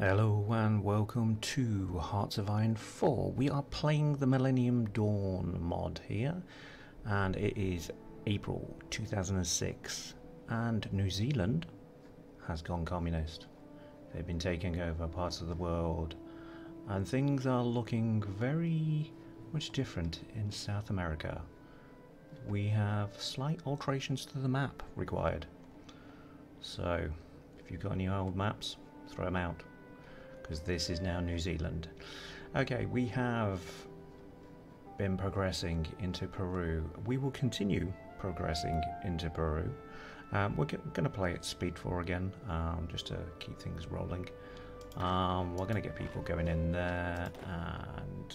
Hello and welcome to Hearts of Iron 4. We are playing the Millennium Dawn mod here and it is April 2006 and New Zealand has gone communist. They've been taking over parts of the world and things are looking very much different in South America. We have slight alterations to the map required. So if you've got any old maps, throw them out because this is now New Zealand. Okay, we have been progressing into Peru. We will continue progressing into Peru. Um, we're going to play at speed 4 again, um, just to keep things rolling. Um, we're going to get people going in there, and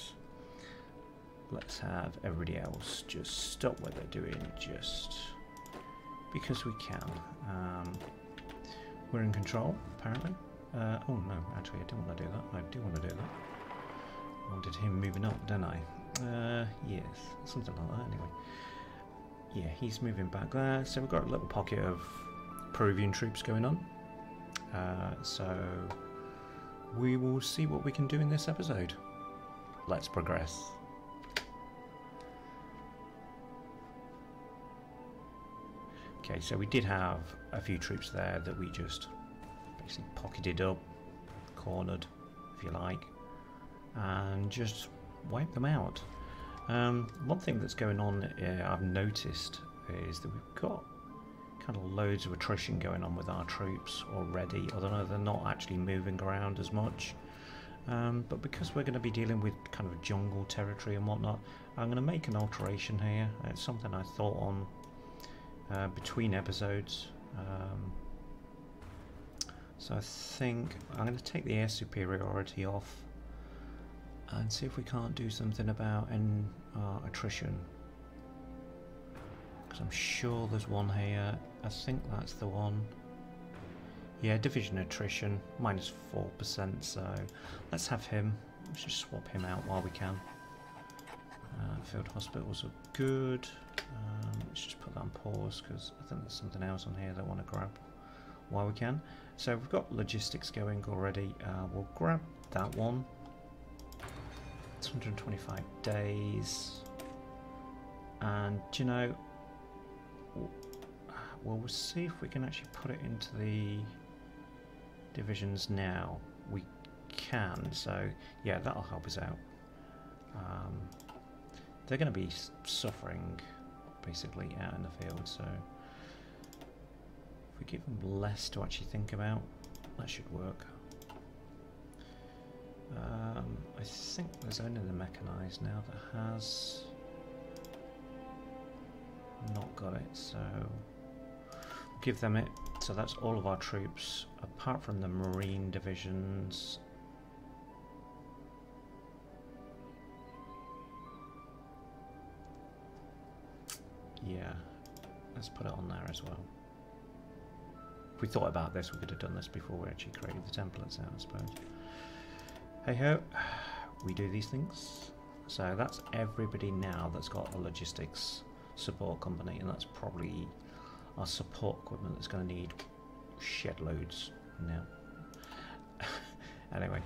let's have everybody else just stop what they're doing, just because we can. Um, we're in control, apparently. Uh, oh no, actually I don't want to do that. I do want to do that. I wanted him moving up, didn't I? Uh, yes, something like that anyway. Yeah, he's moving back there. So we've got a little pocket of Peruvian troops going on. Uh, so we will see what we can do in this episode. Let's progress. Okay, so we did have a few troops there that we just basically pocketed up, cornered, if you like, and just wipe them out. Um, one thing that's going on, uh, I've noticed, is that we've got kind of loads of attrition going on with our troops already, although they're not actually moving around as much. Um, but because we're going to be dealing with kind of jungle territory and whatnot, I'm going to make an alteration here. It's something I thought on uh, between episodes. Um, so I think I'm going to take the air superiority off and see if we can't do something about uh, attrition. Because I'm sure there's one here. I think that's the one. Yeah, division attrition, minus 4%, so let's have him. Let's just swap him out while we can. Uh, field hospitals are good. Um, let's just put that on pause because I think there's something else on here that I want to grab while we can. So we've got logistics going already. Uh, we'll grab that one. It's 125 days. And, you know, well, we'll see if we can actually put it into the divisions now. We can, so yeah, that'll help us out. Um, they're going to be suffering, basically, out in the field, so... If we give them less to actually think about, that should work. Um, I think there's only the mechanised now that has not got it, so give them it. So that's all of our troops, apart from the marine divisions. Yeah, let's put it on there as well. If we thought about this, we could have done this before we actually created the templates out, I suppose. Hey ho, we do these things. So that's everybody now that's got a logistics support company, and that's probably our support equipment that's going to need shed loads now. anyway,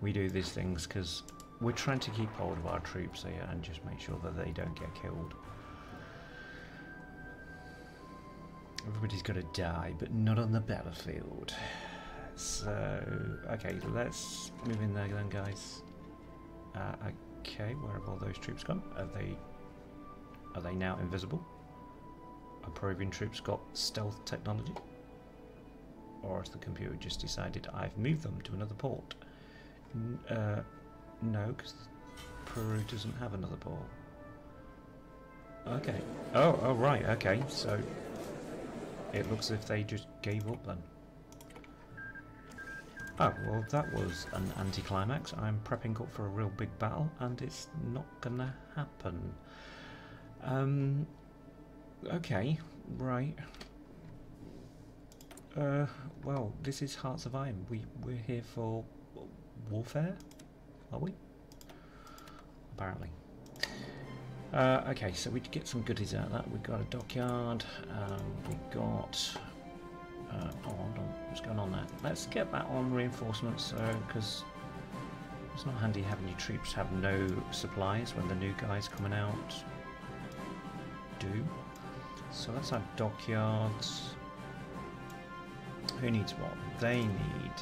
we do these things because we're trying to keep hold of our troops here and just make sure that they don't get killed. Everybody's got to die, but not on the battlefield. So, okay, let's move in there then, guys. Uh, okay, where have all those troops gone? Are they are they now invisible? Are Peruvian troops got stealth technology? Or has the computer just decided I've moved them to another port? N uh, no, because Peru doesn't have another port. Okay. Oh, oh, right, okay, so it looks as if they just gave up then. Oh, well that was an anticlimax. I'm prepping up for a real big battle and it's not gonna happen. Um, okay, right. Uh, well, this is Hearts of Iron. We, we're here for warfare, are we? Apparently. Uh, okay, so we get some goodies out of that. We've got a dockyard, um, we got... Uh, Uh, oh, hold on. What's going on there? Let's get that on reinforcements, because it's not handy having your troops have no supplies when the new guys coming out do. So let's have dockyards. Who needs what? They need.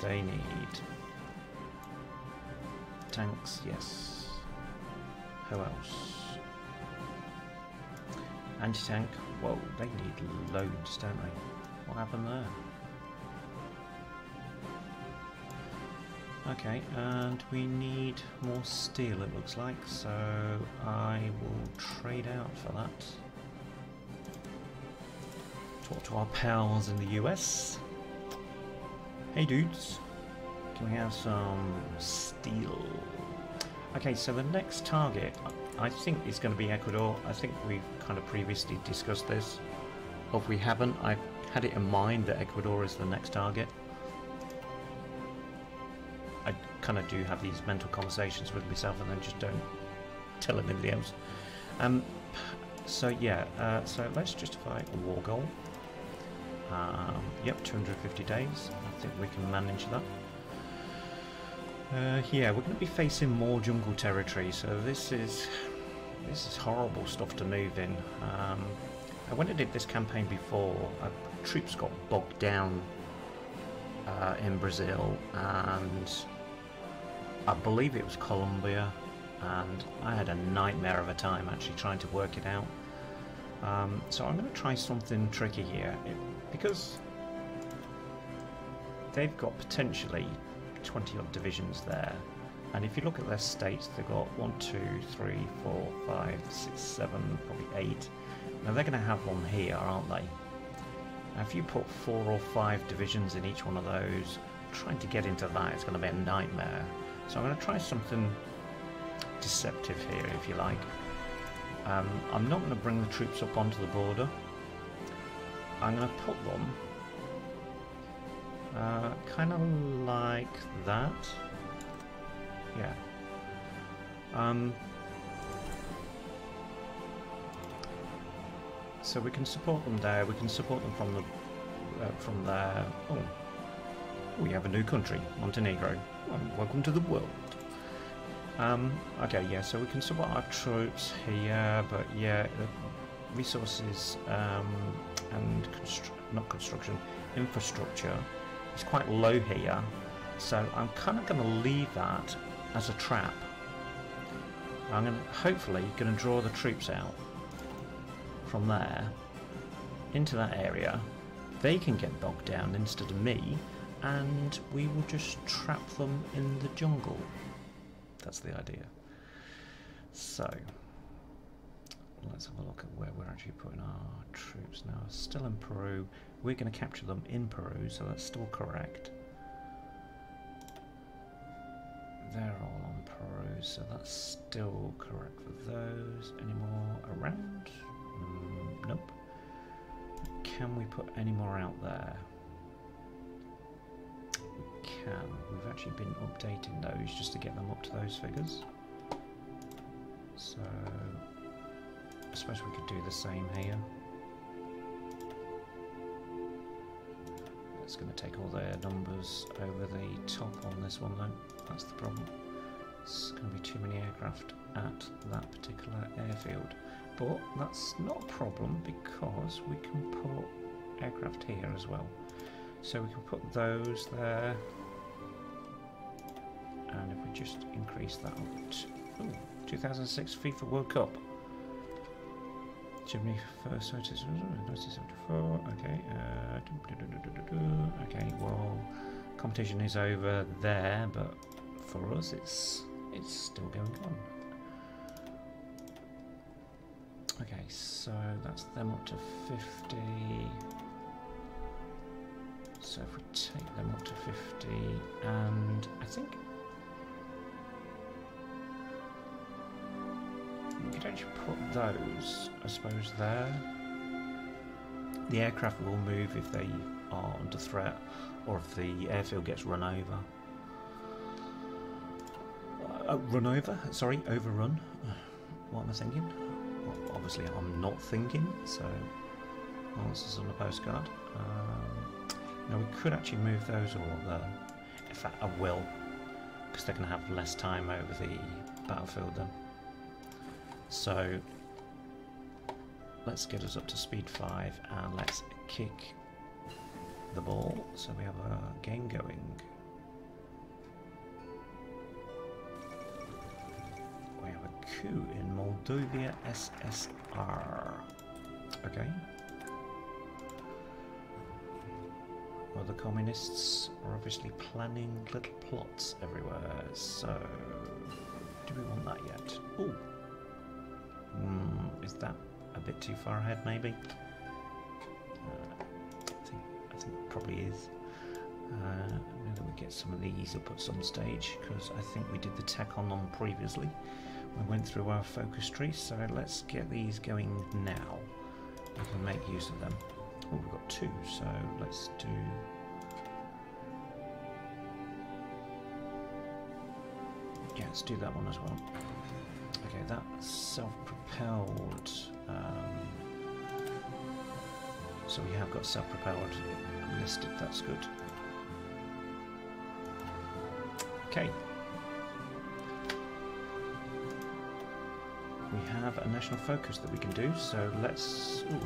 They need. Tanks, yes. Who else? Anti-tank. Whoa, they need loads, don't they? What happened there? Okay, and we need more steel it looks like, so I will trade out for that. Talk to our pals in the US. Hey dudes, can we have some steel? Okay, so the next target, I think is going to be Ecuador. I think we've kind of previously discussed this. Or if we haven't, I've had it in mind that Ecuador is the next target. I kind of do have these mental conversations with myself and then just don't tell anybody else. Um, so yeah, uh, so let's justify a war goal. Um, yep, 250 days. I think we can manage that. Uh, yeah, we're going to be facing more jungle territory, so this is this is horrible stuff to move in. Um, I went and did this campaign before. Uh, troops got bogged down uh, in Brazil, and I believe it was Colombia, and I had a nightmare of a time actually trying to work it out. Um, so I'm going to try something tricky here, it, because they've got potentially 20 odd divisions there. And if you look at their states, they've got 1, 2, 3, 4, 5, 6, 7, probably 8. Now they're going to have one here, aren't they? Now if you put 4 or 5 divisions in each one of those, trying to get into that is going to be a nightmare. So I'm going to try something deceptive here, if you like. Um, I'm not going to bring the troops up onto the border. I'm going to put them uh, kind of like that. Yeah. Um, so we can support them there. We can support them from the uh, from there. Oh, we have a new country, Montenegro. Welcome to the world. Um, okay, yeah. So we can support our troops here, but yeah, resources um, and constru not construction, infrastructure it's quite low here, so I'm kind of going to leave that as a trap. I'm going to, hopefully going to draw the troops out from there into that area. They can get bogged down instead of me, and we will just trap them in the jungle. That's the idea. So, let's have a look at where we're actually putting our troops now. Still in Peru. We're going to capture them in Peru, so that's still correct. They're all on Peru, so that's still correct for those. Any more around? Mm, nope. Can we put any more out there? We can. We've actually been updating those just to get them up to those figures. So, I suppose we could do the same here. It's going to take all their numbers over the top on this one though. That's the problem. It's going to be too many aircraft at that particular airfield. But that's not a problem because we can put aircraft here as well. So we can put those there. And if we just increase that up to ooh, 2006 FIFA World Cup. Germany first 1974. Okay. Uh, okay. Well, competition is over there, but for us, it's it's still going on. Okay, so that's them up to 50. So if we take them up to 50, and I think those, I suppose, there. The aircraft will move if they are under threat or if the airfield gets run over. Uh, run over? Sorry, overrun. What am I thinking? Well, obviously, I'm not thinking, so answers on the postcard. Um, now we could actually move those all there. In fact, I will, because they're going to have less time over the battlefield then. So let's get us up to speed 5 and let's kick the ball so we have a game going. We have a coup in Moldova SSR. Okay. Well, the communists are obviously planning little plots everywhere, so do we want that yet? Oh, mm, is that a bit too far ahead, maybe? Uh, I think I think probably is. Uh, maybe we get some of these up at some stage because I think we did the tech on them previously. We went through our focus tree, so let's get these going now. We can make use of them. Oh, we've got two, so let's do. Yeah, let's do that one as well. That self-propelled. Um, so we have got self-propelled listed. That's good. Okay. We have a national focus that we can do, so let's... Ooh,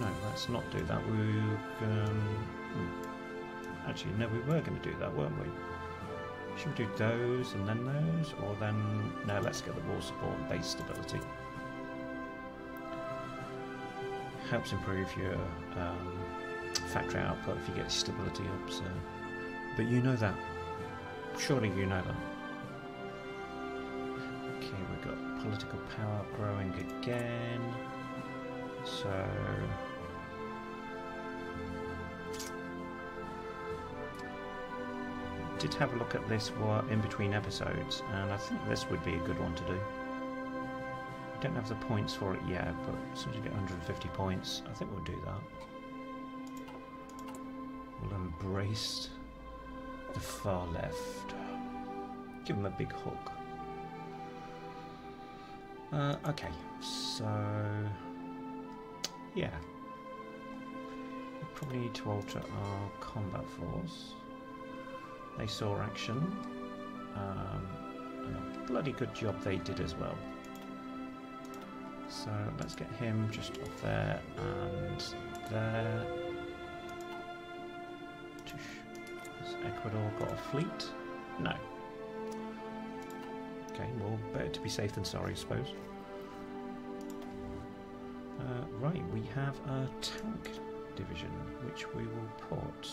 no, let's not do that. We um. Actually, no, we were going to do that, weren't we? Should we do those and then those? Or then... No, let's get the wall support and base stability. Helps improve your um, factory output if you get stability up, so... But you know that. Surely you know that. Okay, we've got political power growing again. So... Did have a look at this in between episodes, and I think this would be a good one to do. I Don't have the points for it yet, but as soon as you get 150 points, I think we'll do that. We'll embrace the far left. Give him a big hook. Uh, okay, so yeah, we probably need to alter our combat force. They saw action. Um, bloody good job they did as well. So let's get him just off there and there. Has Ecuador got a fleet? No. Okay, well, better to be safe than sorry, I suppose. Uh, right, we have a tank division, which we will put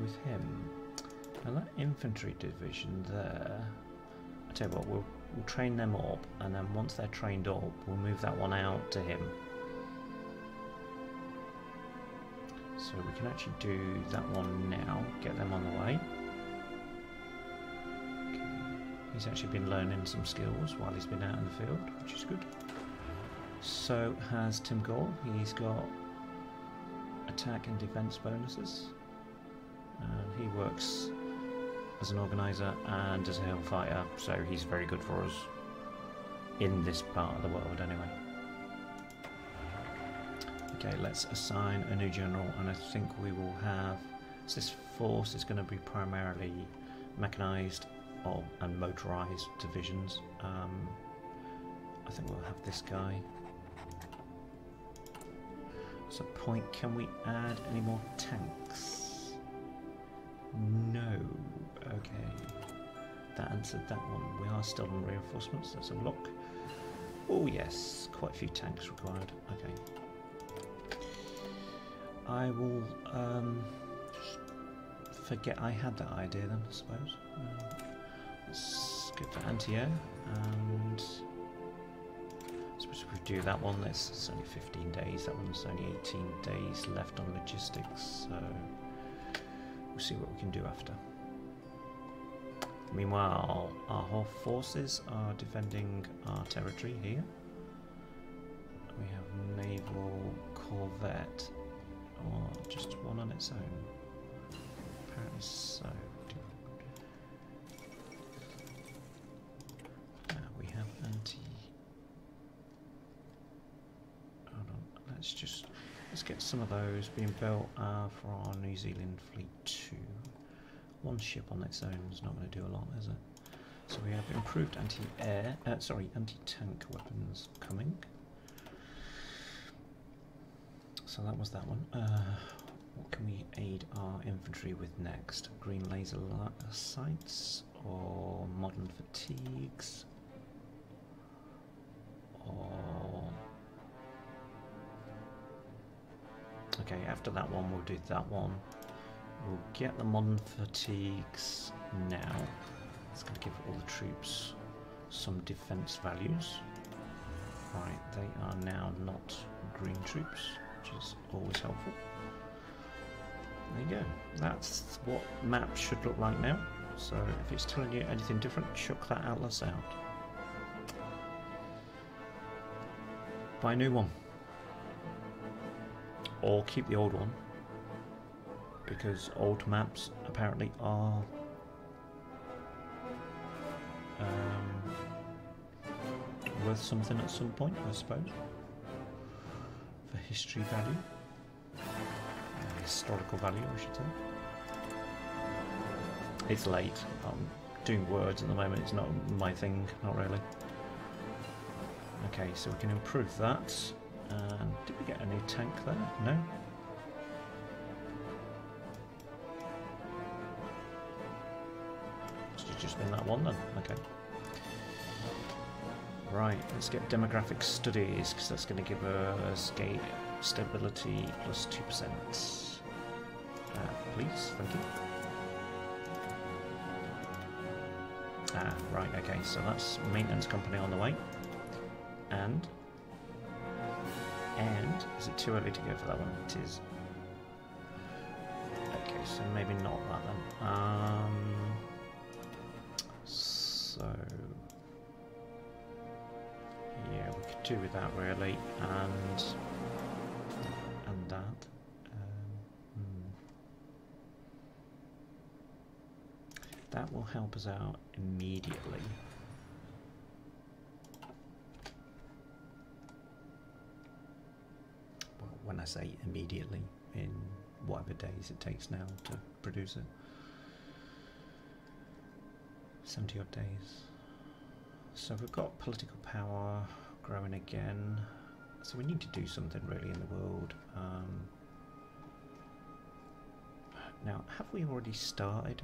with him. And that infantry division there, I tell you what, we'll, we'll train them up, and then once they're trained up, we'll move that one out to him. So we can actually do that one now, get them on the way. Okay. He's actually been learning some skills while he's been out in the field, which is good. So has Tim Gore, he's got attack and defense bonuses. And he works as an organizer and as a hill fighter, so he's very good for us in this part of the world anyway. Okay, let's assign a new general, and I think we will have. So this force is going to be primarily mechanized or, and motorized divisions. Um, I think we'll have this guy. So, point, can we add any more tanks? No. Okay. That answered that one. We are still on reinforcements. That's a look. Oh, yes. Quite a few tanks required. Okay. I will um, forget I had that idea then, I suppose. Uh, let's get for anti-air and suppose if we do that one, this it's only 15 days. That one's only 18 days left on logistics, so we'll see what we can do after. Meanwhile, our whole forces are defending our territory here. We have naval corvette, or just one on its own. Apparently so. We have anti. Hold on. Let's just let's get some of those being built uh, for our New Zealand fleet too. One ship on its own is not going to do a lot, is it? So we have improved anti-air, uh, sorry, anti-tank weapons coming. So that was that one. Uh, what can we aid our infantry with next? Green laser sights or modern fatigues? Or okay, after that one we'll do that one. We'll get the modern fatigues now. It's going to give all the troops some defense values. Right, they are now not green troops, which is always helpful. There you go. That's what maps should look like now. So if it's telling you anything different, chuck that atlas out. Buy a new one. Or keep the old one. Because old maps apparently are um, worth something at some point, I suppose. For history value historical value, I should say. It's late. I'm doing words at the moment. It's not my thing, not really. Okay, so we can improve that. And did we get a new tank there? No? One then. Okay. Right, let's get demographic studies because that's going to give us gate stability plus 2% please. Thank you. Ah, right, okay, so that's maintenance company on the way. And... And... Is it too early to go for that one? It is. Okay, so maybe not that then. Um... So... Yeah, we could do with that really, and... And that. Um, hmm. That will help us out immediately. Well, when I say immediately, in whatever days it takes now to produce it. 70 odd days. So we've got political power growing again. So we need to do something really in the world. Um, now, have we already started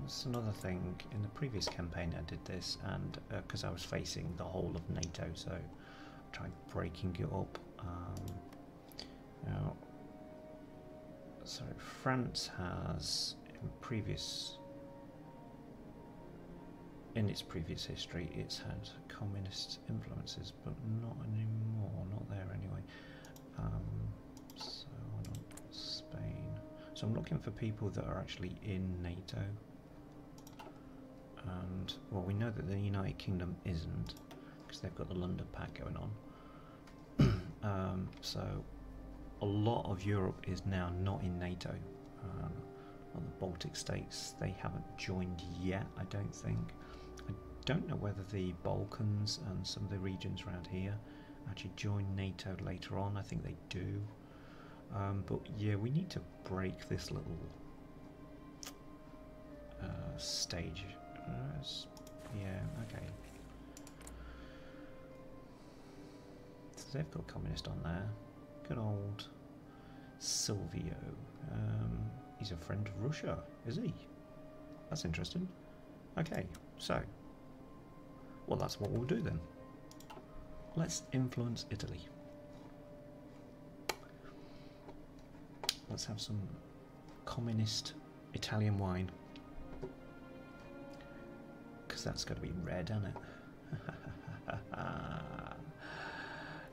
that's another thing. In the previous campaign I did this, and because uh, I was facing the whole of NATO, so I tried breaking it up. Um, now, so France has, in previous, in its previous history, it's had communist influences, but not anymore, not there anyway. Um, so, Spain. So I'm looking for people that are actually in NATO and well we know that the United Kingdom isn't because they've got the London Pact going on um, so a lot of Europe is now not in NATO um, well, the Baltic states they haven't joined yet I don't think don't know whether the Balkans and some of the regions around here actually join NATO later on I think they do um, but yeah we need to break this little uh, stage yeah, okay. So they've got communist on there. Good old Silvio. Um, he's a friend of Russia, is he? That's interesting. Okay, so. Well, that's what we'll do then. Let's influence Italy. Let's have some communist Italian wine because that's got to be red, isn't it?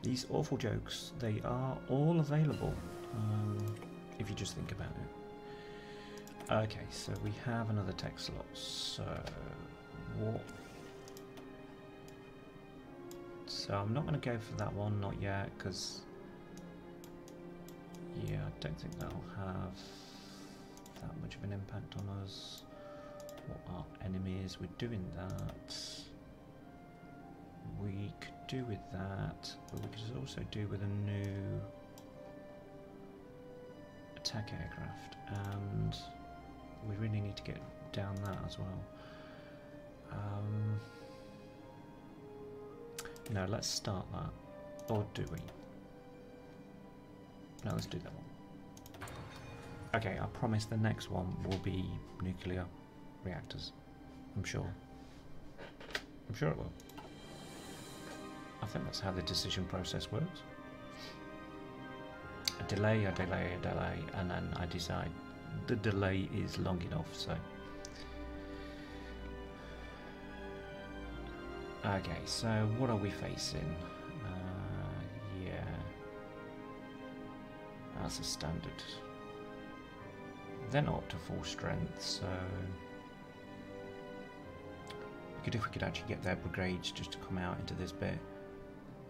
These awful jokes, they are all available um, if you just think about it. Okay, so we have another tech slot. So, what? So I'm not going to go for that one, not yet, because yeah, I don't think that'll have that much of an impact on us what our enemies. We're doing that. We could do with that, but we could also do with a new attack aircraft, and we really need to get down that as well. Um, no, let's start that. Or do we? No, let's do that one. Okay, I promise the next one will be nuclear reactors. I'm sure. I'm sure it will. I think that's how the decision process works. A delay, a delay, a delay, and then I decide the delay is long enough, so. Okay, so what are we facing? Uh, yeah. That's a standard. They're not up to full strength, so good if we could actually get their brigades just to come out into this bit,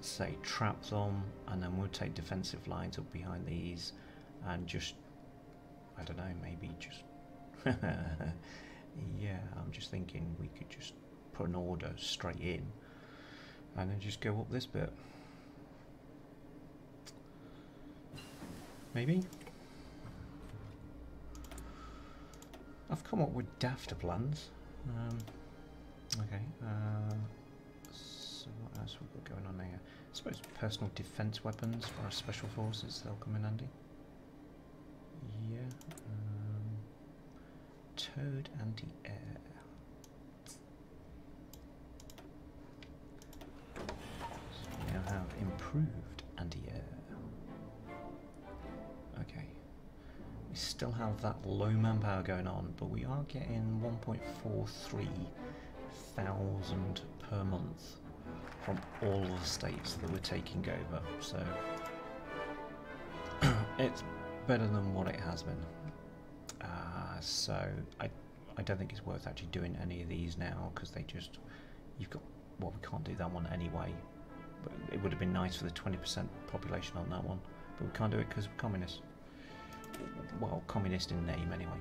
say trap them, and then we'll take defensive lines up behind these and just, I don't know, maybe just, yeah, I'm just thinking we could just put an order straight in and then just go up this bit. Maybe? I've come up with dafter plans. Um, Okay, uh, so what else we've got going on here? I suppose personal defense weapons for our special forces, they'll come in handy. Yeah. Um, Towed anti-air. So we now have improved anti-air. Okay. We still have that low manpower going on, but we are getting 1.43 thousand per month from all the states that we're taking over. So it's better than what it has been. Uh, so I I don't think it's worth actually doing any of these now because they just you've got well we can't do that one anyway. It would have been nice for the 20% population on that one, but we can't do it because we're communists. Well, communist in name anyway.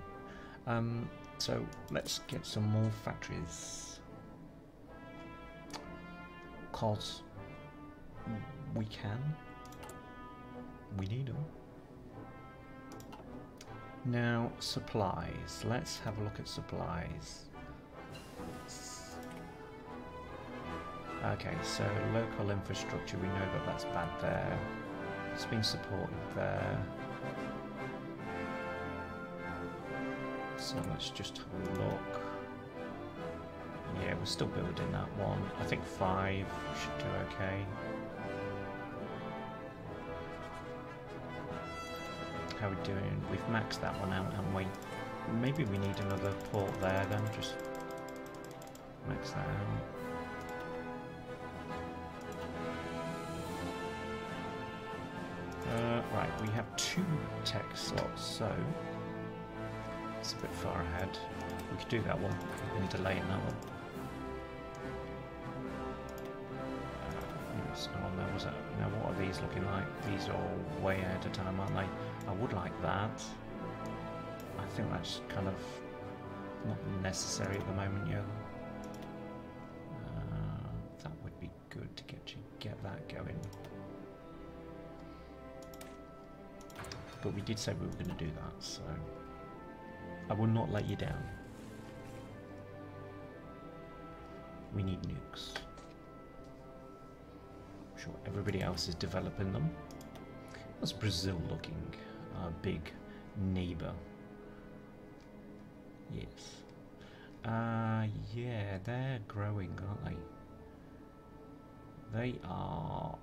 Um, so let's get some more factories because we can. We need them. Now, supplies. Let's have a look at supplies. Okay, so local infrastructure, we know that that's bad there. It's been supported there. So let's just have a look. Yeah, we're still building that one. I think five should do okay. How are we doing? We've maxed that one out, haven't we? Maybe we need another port there then, just max that out. Right, we have two tech slots, so it's a bit far ahead. We could do that one and delay in that one. was it? Now what are these looking like? These are all way ahead of time, aren't they? I would like that. I think that's kind of not necessary at the moment, yeah. But we did say we were going to do that, so I will not let you down. We need nukes I'm sure everybody else is developing them. What's Brazil looking? Our big neighbour. Yes. Uh, yeah, they're growing, aren't they? They are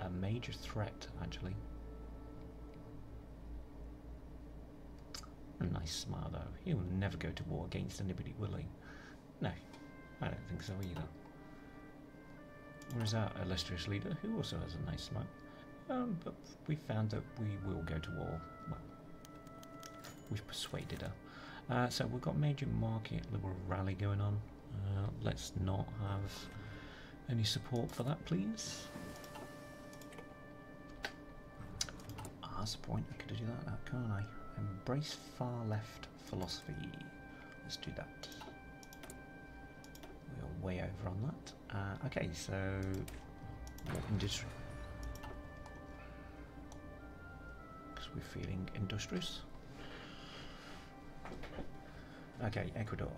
a major threat, actually. A nice smile, though. He'll never go to war against anybody, will he? No, I don't think so either. Where's our illustrious leader, who also has a nice smile? Um, but we found that we will go to war. Well, we've persuaded her. Uh, so we've got major market liberal rally going on. Uh, let's not have any support for that, please. Ah, that's the point. I could do that, can't I? Embrace far left philosophy. Let's do that. We're way over on that Uh, okay, so industry. Because we're feeling industrious. Okay, Ecuador.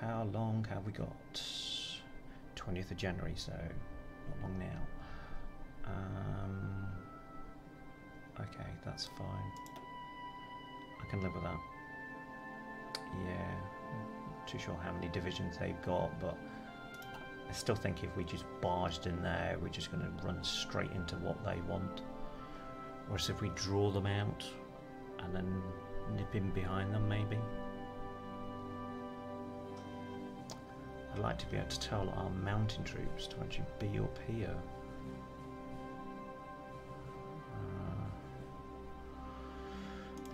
How long have we got? 20th of January, so not long now. Um, okay, that's fine. Can live with that. Yeah, not too sure how many divisions they've got, but I still think if we just barged in there, we're just going to run straight into what they want. Whereas if we draw them out and then nip in behind them, maybe. I'd like to be able to tell our mountain troops to actually be up here.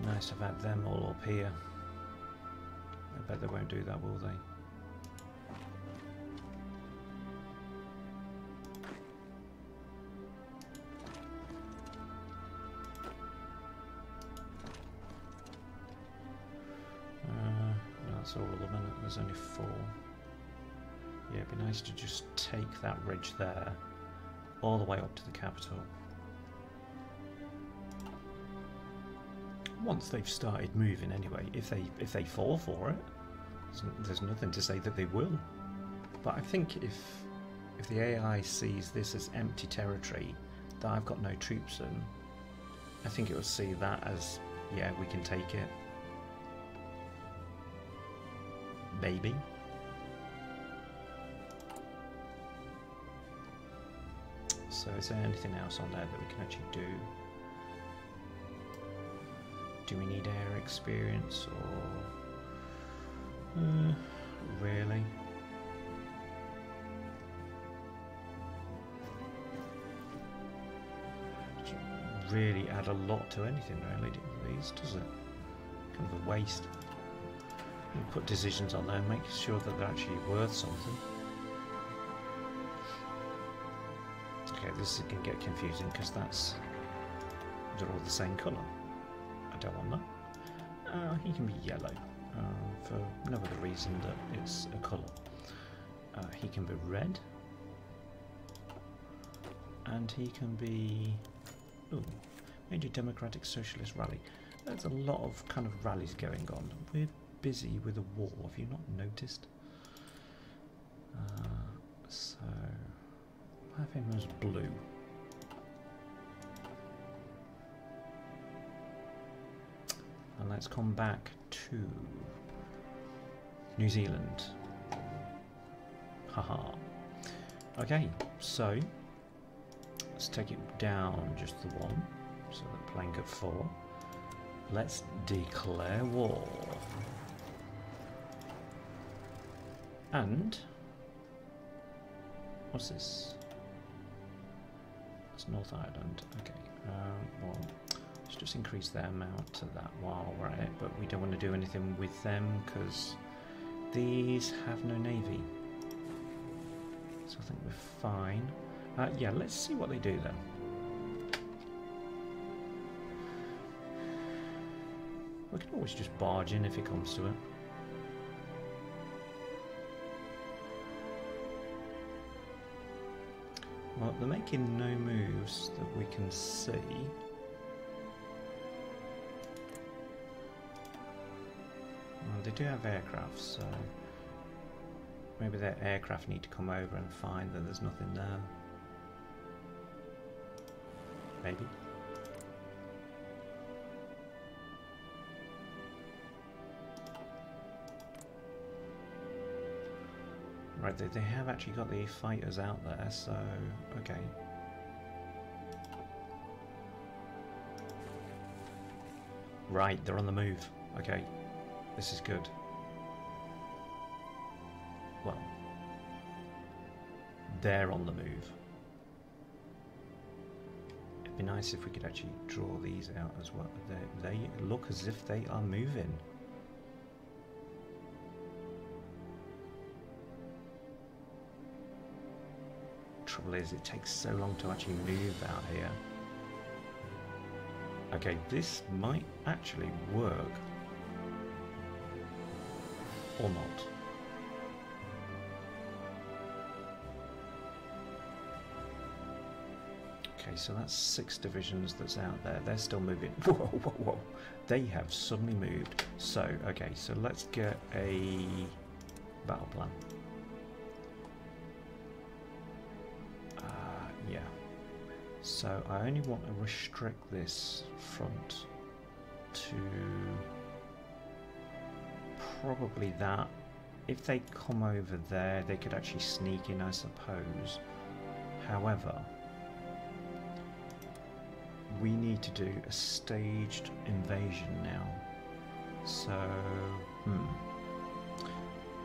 Nice to have them all up here. I bet they won't do that, will they? Uh, that's all of them, and there's only four. Yeah, it'd be nice to just take that ridge there all the way up to the capital. Once they've started moving anyway, if they if they fall for it, there's, nothing to say that they will. But I think if if the AI sees this as empty territory that I've got no troops in, I think it will see that as yeah, we can take it. Maybe. So is there anything else on there that we can actually do? Do we need air experience or... Uh, really? Really add a lot to anything really, these, does it? Kind of a waste. You put decisions on there make sure that they're actually worth something. Okay, this is going to get confusing because that's they're all the same colour. I don't want that. Uh, he can be yellow uh, for no other reason that it's a colour. Uh, he can be red, and he can be ooh, Major Democratic Socialist Rally. There's a lot of kind of rallies going on. We're busy with a war. Have you not noticed? Uh, so have him as blue. And let's come back to New Zealand. Haha. Okay, so let's take it down just the one. So the plank of four. Let's declare war. And what's this? It's North Ireland. Okay. Um, well, let's just increase their amount to that while we're at it. But we don't want to do anything with them because these have no navy. So I think we're fine. Uh, yeah, let's see what they do then. We can always just barge in if it comes to it. Well, they're making no moves that we can see. They do have aircraft, so maybe their aircraft need to come over and find that there's nothing there. Maybe. Right, they, they have actually got the fighters out there, so okay. Right, they're on the move. Okay, this is good. Well, they're on the move. It'd be nice if we could actually draw these out as well. They, they look as if they are moving. trouble is it takes so long to actually move out here. Okay, this might actually work or not. Okay, so that's six divisions that's out there. They're still moving. Whoa, whoa, whoa. They have suddenly moved. So, okay, so let's get a battle plan. Uh, yeah. So I only want to restrict this front to probably that. If they come over there, they could actually sneak in, I suppose. However, we need to do a staged invasion now. So, hmm.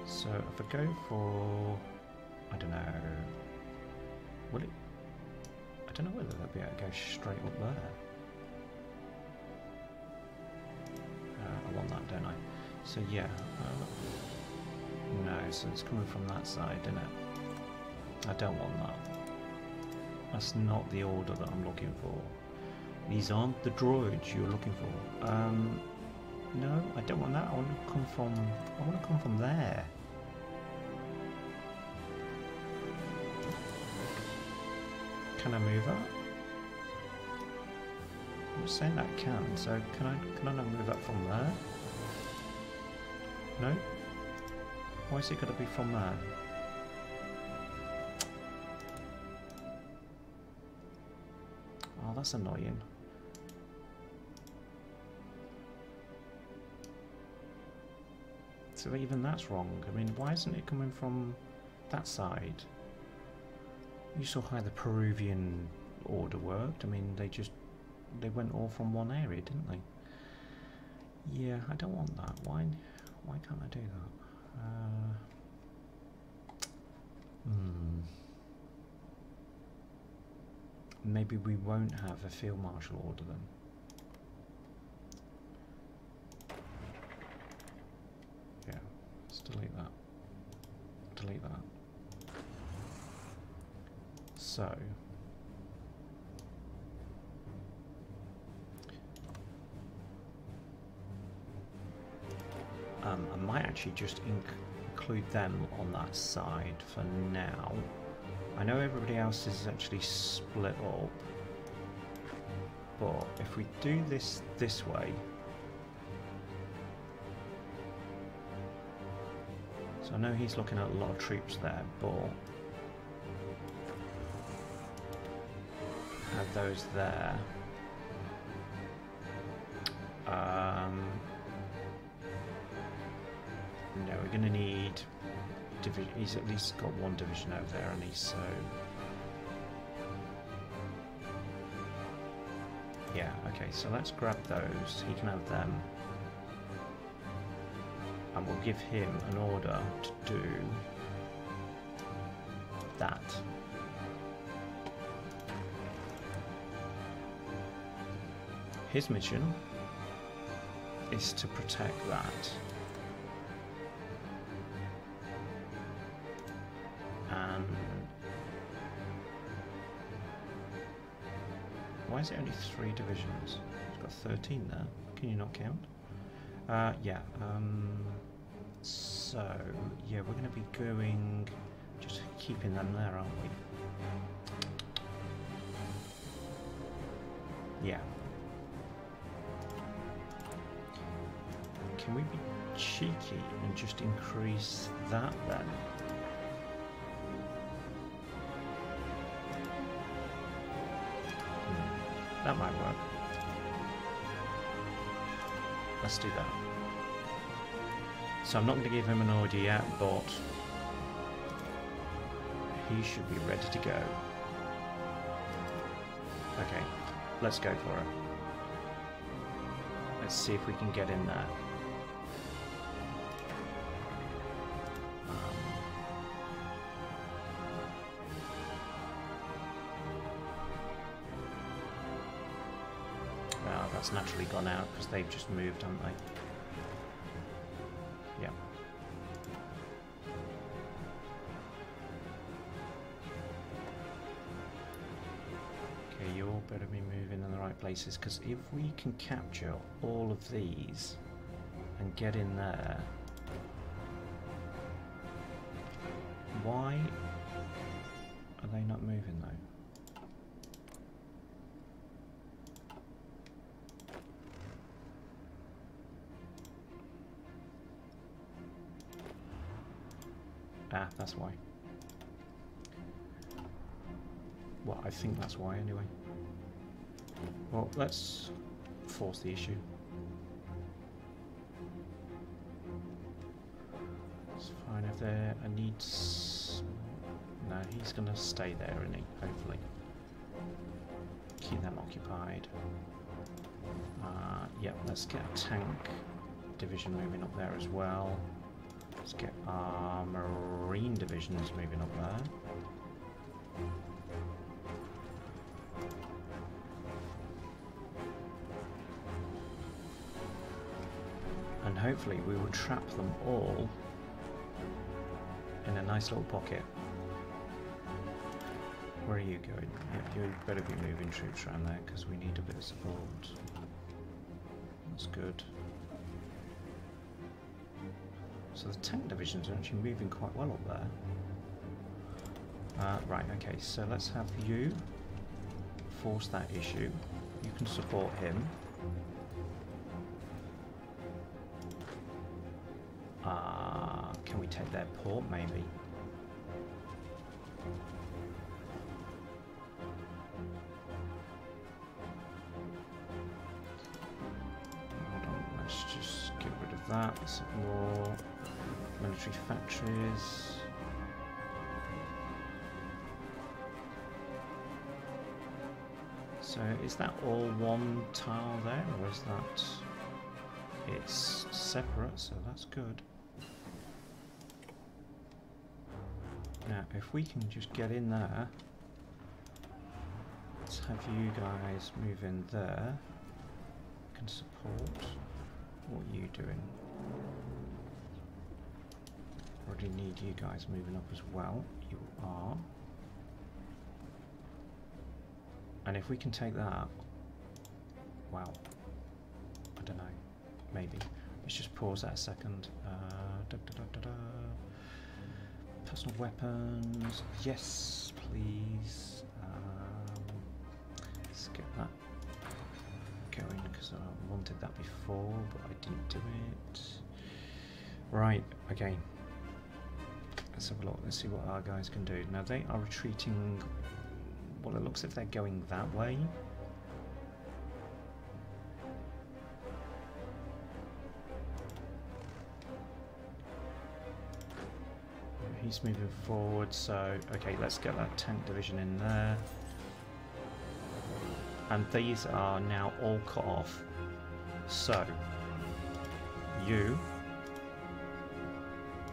So if I go for, I don't know, will it, I don't know whether they'll be able to go straight up there. So yeah, uh, no, so it's coming from that side, isn't it? I don't want that. That's not the order that I'm looking for. These aren't the droids you're looking for. Um, no, I don't want that. I want to come from. I want to come from there. Can I move that? I'm saying that I can. So can I? Can I not move that from there? No. Why is it going to be from that? Oh, that's annoying. So even that's wrong. I mean, why isn't it coming from that side? You saw how the Peruvian order worked. I mean, they just they went all from one area, didn't they? Yeah, I don't want that. Why? Why can't I do that? Uh, hmm. Maybe we won't have a field marshal order then. Yeah, let's delete that. Delete that. So, um, I might actually just include them on that side for now. I know everybody else is actually split up, but if we do this this way, so I know he's looking at a lot of troops there, but add those there. Division. He's at least got one division over there, and he's so. Yeah. Okay. So let's grab those. He can have them, and we'll give him an order to do that. His mission is to protect that. Is it only three divisions? It's got 13 there. Can you not count? Uh, yeah. Um, so, yeah, we're going to be going, just keeping them there, aren't we? Yeah. Can we be cheeky and just increase that then? That might work. Let's do that. So I'm not going to give him an order yet, but he should be ready to go. Okay, let's go for it. Let's see if we can get in there. They've just moved, haven't they? Yeah. Okay, you all better be moving in the right places because if we can capture all of these and get in there, the issue. It's fine if there I need no, he's gonna stay there, isn't he? Hopefully. Keep them occupied. Uh, yeah, let's get a tank division moving up there as well. Let's get our marine divisions moving up there. And hopefully we will trap them all in a nice little pocket. Where are you going? You better be moving troops around there because we need a bit of support. That's good. So the tank divisions are actually moving quite well up there. Uh, right, okay, so let's have you force that issue. You can support him. Can we take that port, maybe? Let's just get rid of that, some more military factories. So is that all one tile there, or is that... It's separate, so that's good. Now, if we can just get in there, let's have you guys move in there. Can support. What you doing? Already need you guys moving up as well. You are. And if we can take that... Wow. I don't know. Maybe. Let's just pause that a second. Uh, da, da, da, Personal weapons. Yes, please. Um, get that going because I wanted that before, but I didn't do it. Right, okay. Let's have a look. Let's see what our guys can do. Now they are retreating. Well, it looks like they're going that way. He's moving forward, so okay, let's get that tank division in there and these are now all cut off. So, you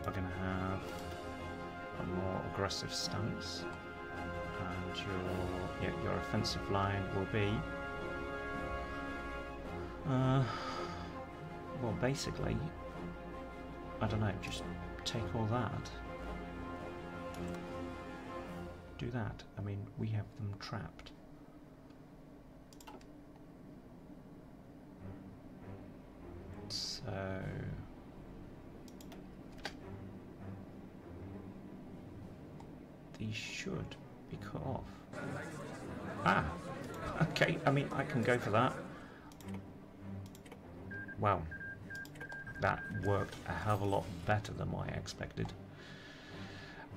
are going to have a more aggressive stance, and your yeah, your offensive line will be uh, well, basically, I don't know, just take all that. Do that. I mean, we have them trapped. So these should be cut off. Ah, okay. I mean, I can go for that. Wow, that worked a hell of a lot better than I expected.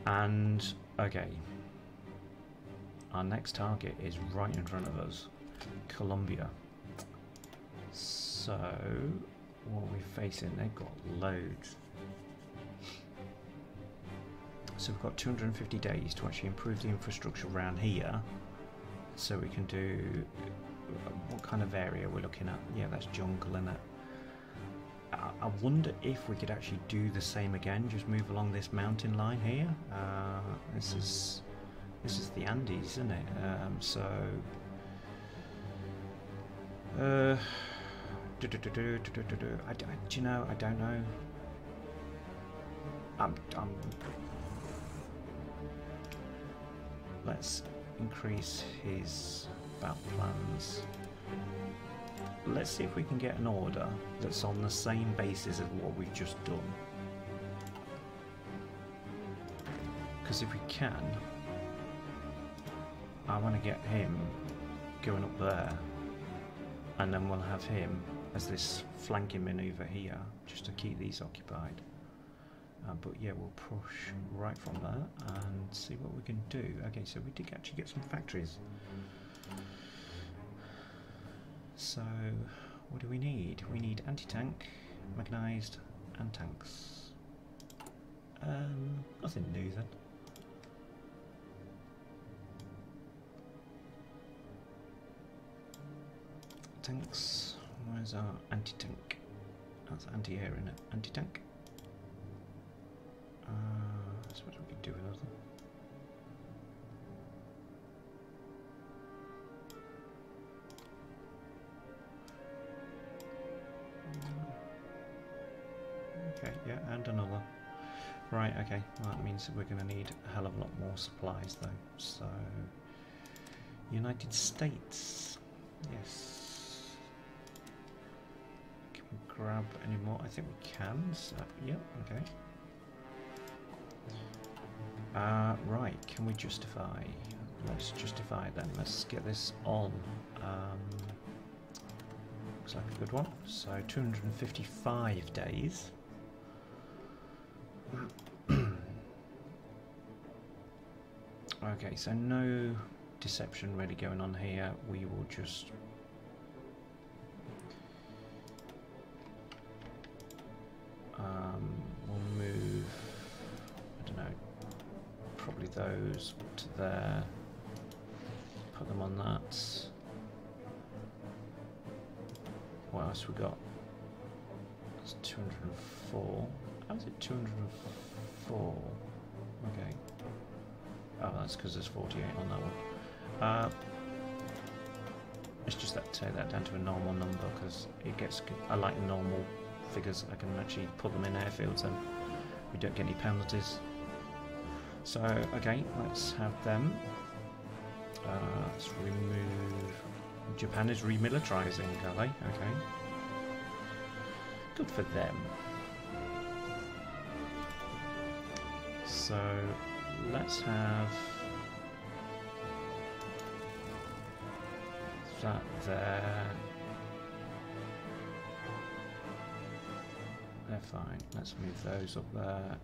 And okay, our next target is right in front of us, Colombia. So what are we facing? They've got loads. So we've got 250 days to actually improve the infrastructure around here. So we can do... Uh, what kind of area we're looking at? Yeah, that's jungle, in it? I wonder if we could actually do the same again, just move along this mountain line here. Uh, this is this is the Andes, isn't it? Um, so, uh, do, do, do, do, do, do, do. I, do you know? I don't know. I'm, I'm. Let's increase his battle plans. Let's see if we can get an order that's on the same basis as what we've just done. Because if we can, I want to get him going up there, and then we'll have him as this flanking maneuver here, just to keep these occupied. Uh, but yeah, we'll push right from there and see what we can do. Okay, so we did actually get some factories. So, what do we need? We need anti-tank, mechanized, and tanks. Um, nothing new then. Tanks. Where's our anti-tank? That's anti-air in it. Anti-tank. Uh, I suppose we could do another. Okay, yeah, and another. Right, okay, well, that means we're going to need a hell of a lot more supplies though. So, United States. Yes. Can we grab any more? I think we can. So, yep, okay. Uh, right, can we justify? Let's justify then. Let's get this on. Um, looks like a good one. So 255 days. okay, so no deception really going on here. We will just um, we'll move. I don't know. Probably those to there. Put them on that. What else we got? That's 204. How is it 204? Okay. Oh, that's because there's 48 on that one. Uh, just that, take that down to a normal number because it gets. I like normal figures. I can actually put them in airfields and we don't get any penalties. So, okay, let's have them. Uh, let's remove. Japan is remilitarizing, are they? Okay. Good for them. So let's have that there. They're fine. Let's move those up there.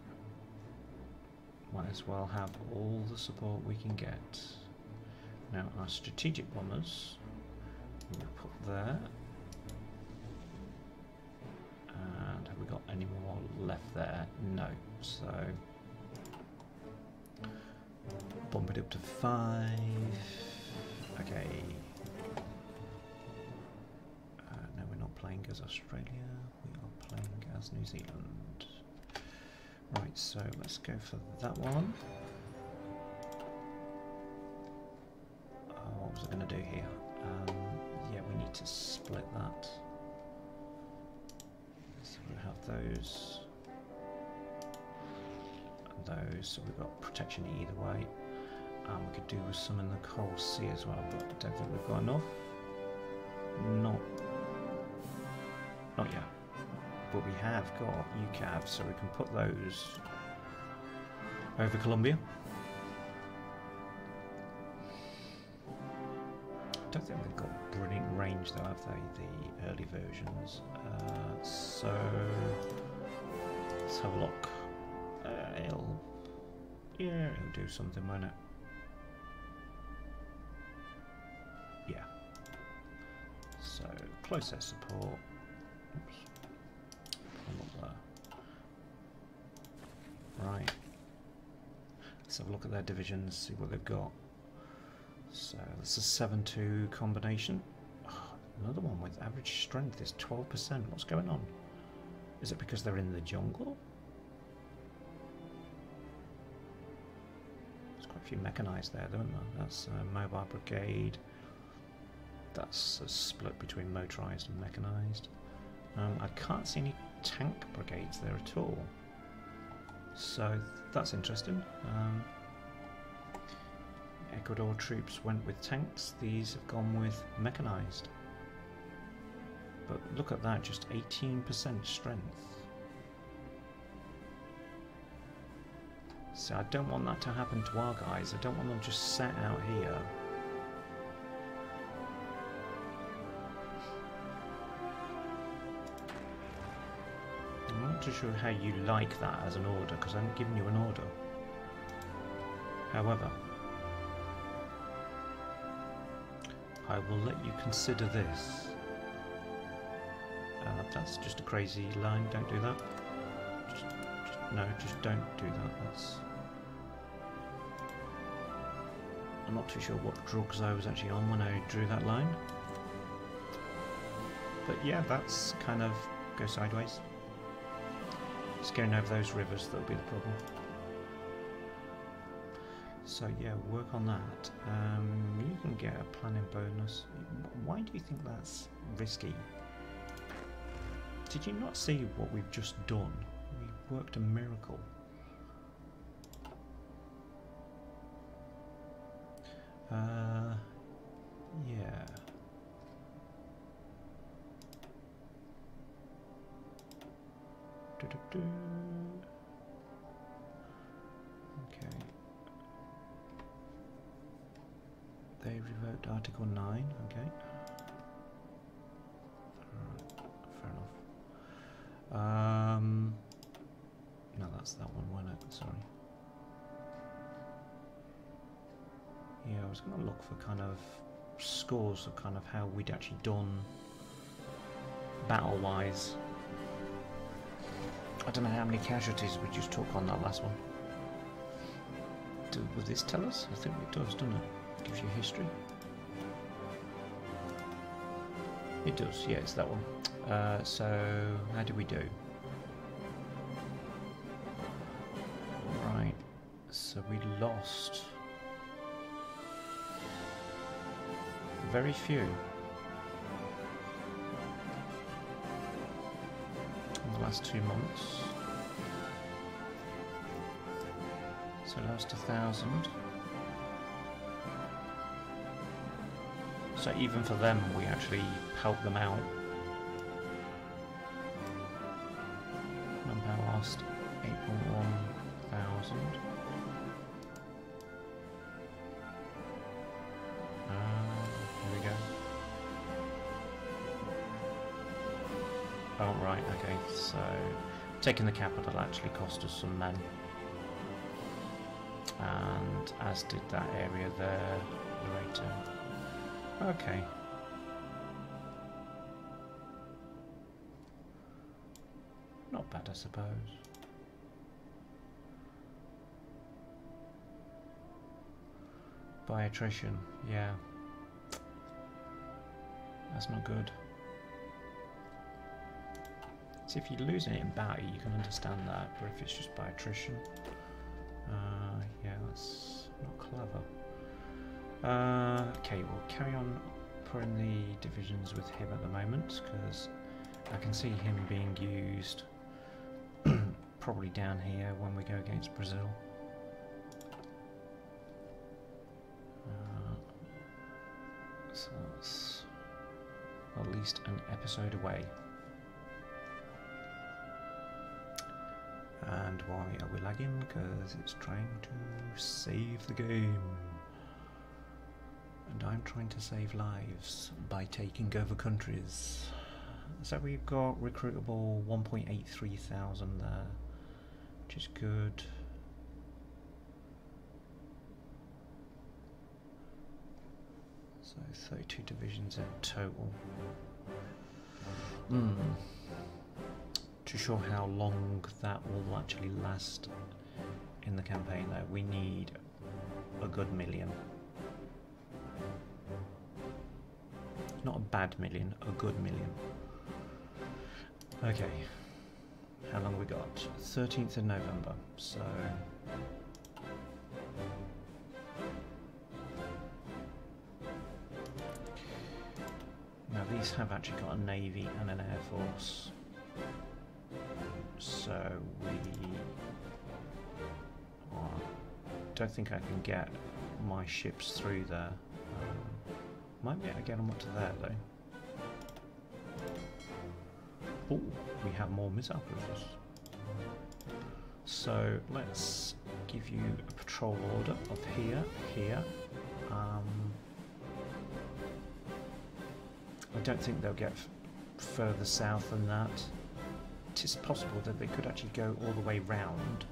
Might as well have all the support we can get. Now our strategic bombers we'll put there. And have we got any more left there? No. So it up to five. Okay. Uh, no, we're not playing as Australia. We are playing as New Zealand. Right, so let's go for that one. Uh, what was I going to do here? Um, yeah, we need to split that. So we have those those, so we've got protection either way. Um, we could do with some in the Coral Sea as well, but I don't think we've got enough. Not, not yet. But we have got UCAV, so we can put those over Colombia. I don't think they've got brilliant range though, have they, the early versions? Uh, so, let's have a look. Uh, it'll, yeah, it'll do something, won't it? Air support. Oops. Pull up there. Right. Let's have a look at their divisions, see what they've got. So this is 7-2 combination. Another one with average strength is 12%. What's going on? Is it because they're in the jungle? There's quite a few mechanized there, don't there? That's a mobile brigade. That's a split between motorized and mechanized. Um, I can't see any tank brigades there at all. So that's interesting. Um, Ecuador troops went with tanks, these have gone with mechanized. But look at that, just 18% strength. So I don't want that to happen to our guys, I don't want them just sat out here. Not too sure how you like that as an order, because I haven't given you an order. However, I will let you consider this. Uh, that's just a crazy line, don't do that. Just, just, no, just don't do that. That's... I'm not too sure what drugs I was actually on when I drew that line. But yeah, that's kind of go sideways. Just going over those rivers that'll be the problem. So yeah, work on that. Um, you can get a planning bonus. Why do you think that's risky? Did you not see what we've just done? We worked a miracle. Uh, yeah. Okay. They revoked Article 9, okay. fair enough. Um, no, that's that one, wasn't it? Sorry. Yeah, I was going to look for kind of scores of kind of how we'd actually done battle-wise. I don't know how many casualties we just took on that last one. Do, will this tell us? I think it does, doesn't it? Gives you history. It does, yeah, it's that one. Uh, so, how did we do? Right, so we lost very few. Last two months. So lost a thousand. So even for them, we actually help them out. Manpower lost 8.1 thousand. Oh right, okay, so taking the capital actually cost us some men. And as did that area there, later. Um, okay. Not bad, I suppose. By attrition, yeah. That's not good. See, if you're losing it in battle, you can understand that, but if it's just by attrition, uh, yeah, that's not clever. Uh, okay, we'll carry on putting the divisions with him at the moment because I can see him being used probably down here when we go against Brazil. Uh, so that's at least an episode away. And why are we lagging? Because it's trying to save the game. And I'm trying to save lives by taking over countries. So we've got recruitable 1.83 thousand there, which is good. So 32 divisions in total. Hmm. Too sure how long that will actually last in the campaign though. We need a good million. Not a bad million, a good million. Okay. How long we got? 13th of November, so... Now these have actually got a navy and an air force. So we... Don't think I can get my ships through there. Um, might be able to get them up to there though. Oh, we have more missile cruisers. So let's give you a patrol order of here, here. Um, I don't think they'll get further south than that. It is possible that they could actually go all the way round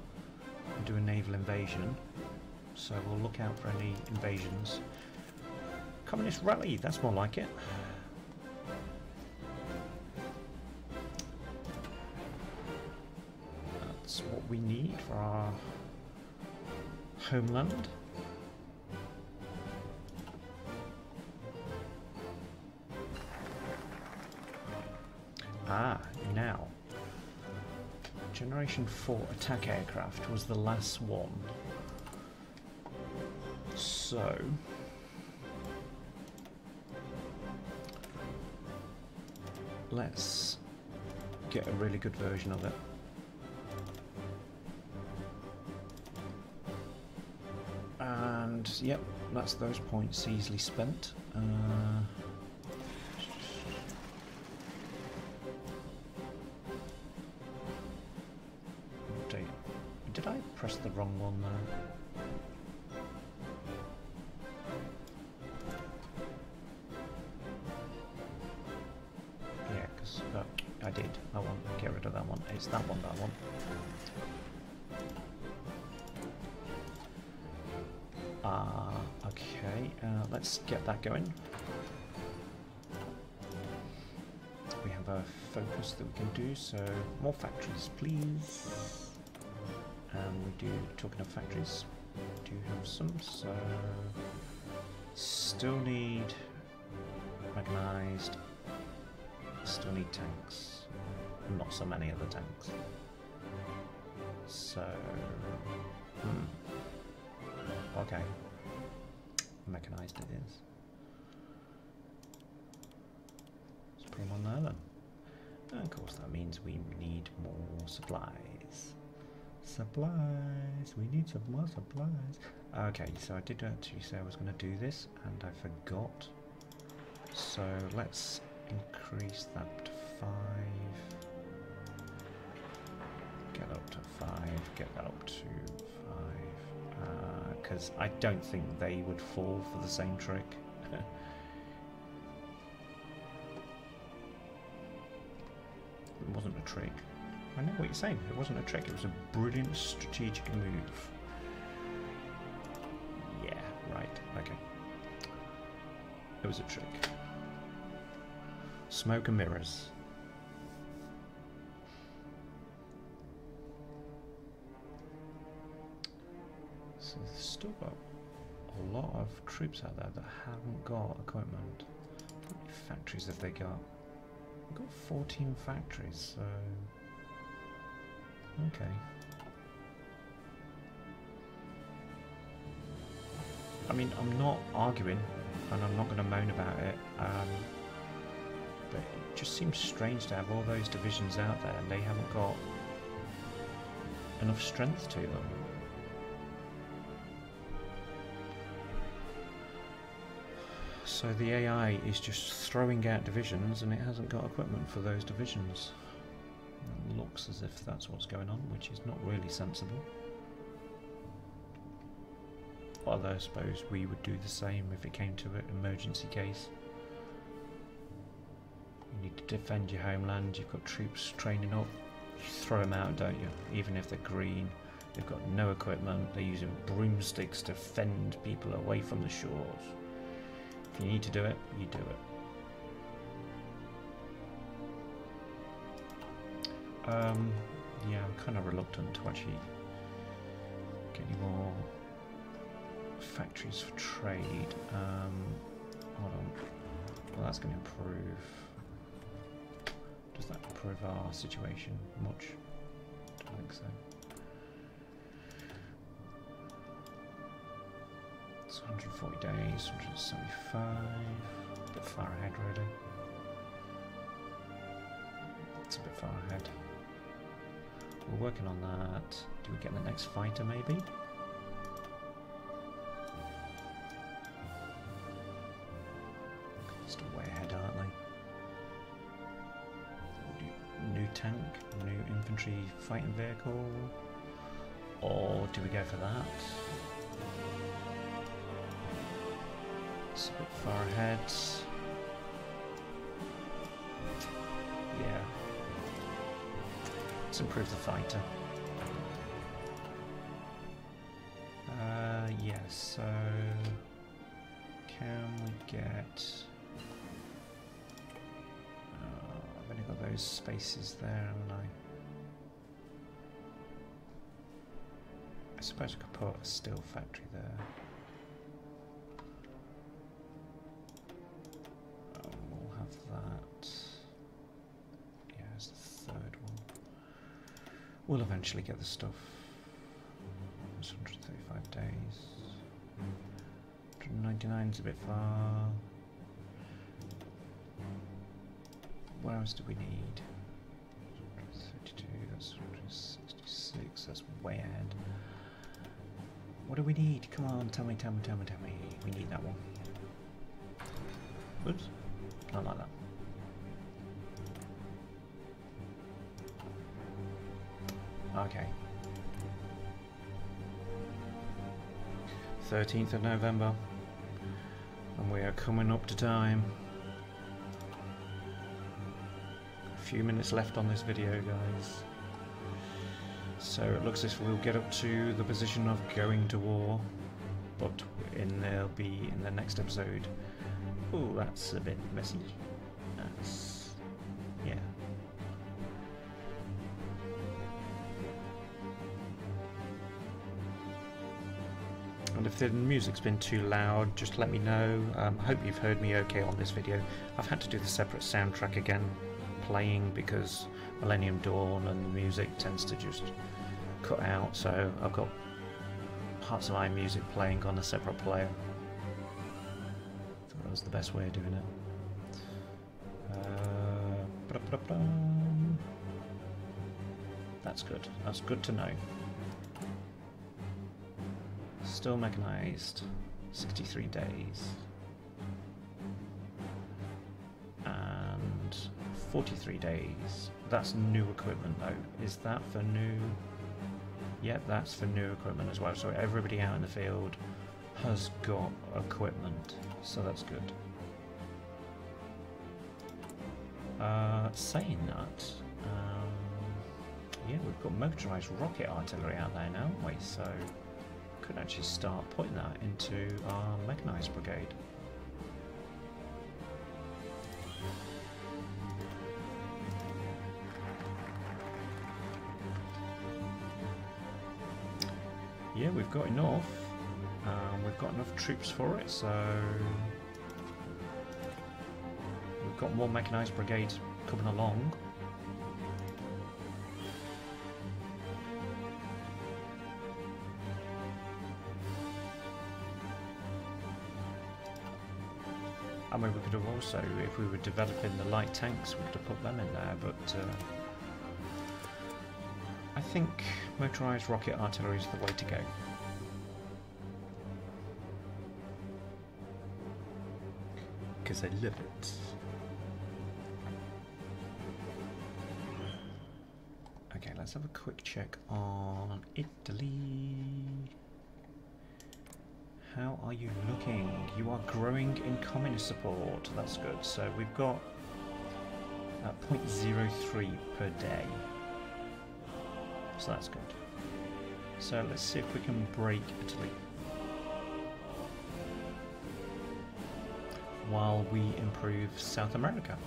and do a naval invasion. So we'll look out for any invasions. Communist rally, that's more like it. That's what we need for our homeland. Generation 4 attack aircraft was the last one. So... Let's get a really good version of it. And, yep, that's those points easily spent. Uh, wrong one there? I did. I want to get rid of that one. It's that one that want. Ah, uh, okay. Uh, let's get that going. We have a focus that we can do, so more factories, please. We do, talking of factories, we do have some, so still need mechanized, still need tanks, not so many other tanks. So, hmm. okay, mechanized it is. Let's put them on there then. And of course that means we need more supplies. Supplies. We need some more supplies. Okay, so I did actually say I was going to do this, and I forgot. So let's increase that to five. Get up to five. Get that up to five. Because uh, I don't think they would fall for the same trick. it wasn't a trick. I know what you're saying. It wasn't a trick. It was a brilliant strategic move. Yeah, right. Okay. It was a trick. Smoke and mirrors. So there's still got a lot of troops out there that haven't got equipment. How many factories have they got? They've got 14 factories, so... Okay. I mean, I'm not arguing, and I'm not going to moan about it, um, but it just seems strange to have all those divisions out there and they haven't got enough strength to them. So the AI is just throwing out divisions and it hasn't got equipment for those divisions looks as if that's what's going on, which is not really sensible. Although I suppose we would do the same if it came to an emergency case. You need to defend your homeland, you've got troops training up, you throw them out, don't you? Even if they're green, they've got no equipment, they're using broomsticks to fend people away from the shores. If you need to do it, you do it. Um, yeah, I'm kind of reluctant to actually get any more factories for trade. Um, hold on. Well, that's going to improve. Does that improve our situation much? I don't think so. It's 140 days, 175. A bit far ahead, really. It's a bit far ahead. We're working on that. Do we get the next fighter maybe? Still way ahead, aren't they? New tank, new infantry fighting vehicle. Or do we go for that? It's a bit far ahead. Improve the fighter. Uh, yes, so... Can we get... Uh, I've only got those spaces there, haven't I? I suppose I could put a steel factory there. We'll eventually get the stuff. It's 135 days. 199 is a bit far. What else do we need? 32, that's 166, that's way ahead. What do we need? Come on, tell me, tell me, tell me, tell me. We need that one. 13th of November. And we are coming up to time. A few minutes left on this video, guys. So it looks as if we'll get up to the position of going to war, but in there'll be in the next episode. Oh, that's a bit messy. If the music's been too loud, just let me know. Um, I hope you've heard me okay on this video. I've had to do the separate soundtrack again, playing because Millennium Dawn and the music tends to just cut out, so I've got parts of my music playing on a separate player. Thought that was the best way of doing it. Uh, That's good. That's good to know. Still mechanized. 63 days. And 43 days. That's new equipment though. Is that for new? Yep, that's for new equipment as well. So everybody out in the field has got equipment. So that's good. Uh, saying that, um, yeah, we've got motorized rocket artillery out there now, haven't we? So could actually start putting that into our mechanized brigade. Yeah, we've got enough. Um, we've got enough troops for it, so we've got more mechanized brigades coming along. Could have also, if we were developing the light tanks, we could have put them in there, but uh, I think motorized rocket artillery is the way to go. Because I love it. Okay, let's have a quick check on Italy. How are you looking? You are growing in communist support. That's good. So we've got uh, 0.03 per day. So that's good. So let's see if we can break Italy. While we improve South America.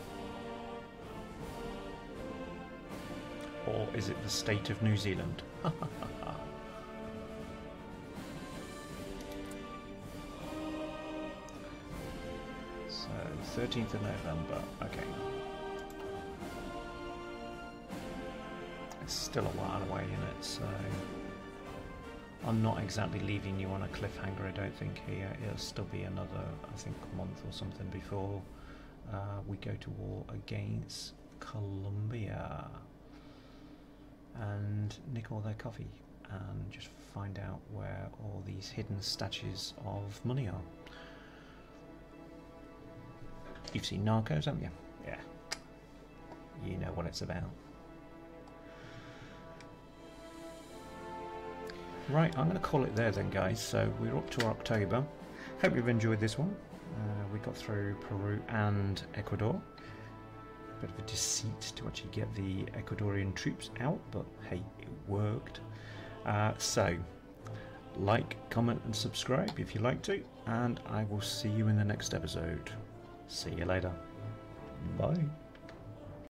Or is it the state of New Zealand? 13th of November, okay. It's still a while away in it, so I'm not exactly leaving you on a cliffhanger, I don't think here. It'll still be another, I think, month or something before uh, we go to war against Colombia and nick all their coffee and just find out where all these hidden stashes of money are. You've seen Narcos, haven't you? Yeah. You know what it's about. Right, I'm going to call it there then, guys. So we're up to October. Hope you've enjoyed this one. Uh, we got through Peru and Ecuador. Bit of a deceit to actually get the Ecuadorian troops out, but hey, it worked. Uh, so, like, comment, and subscribe if you like to, and I will see you in the next episode. See you later. Bye.